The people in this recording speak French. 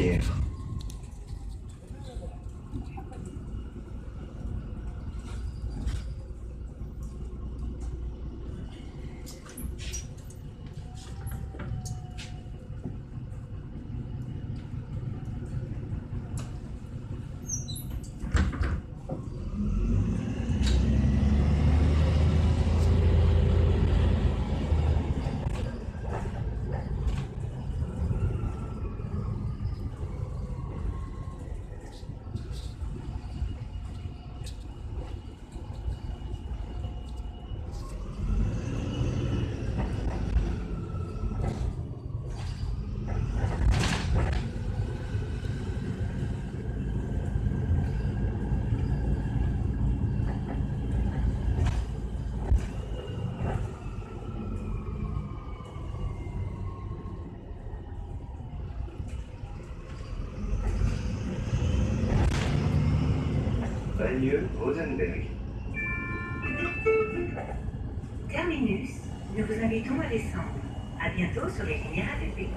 Yeah. Bagneux, Rosenberg. Terminus, nous vous invitons à descendre. À bientôt sur les lignes RATP.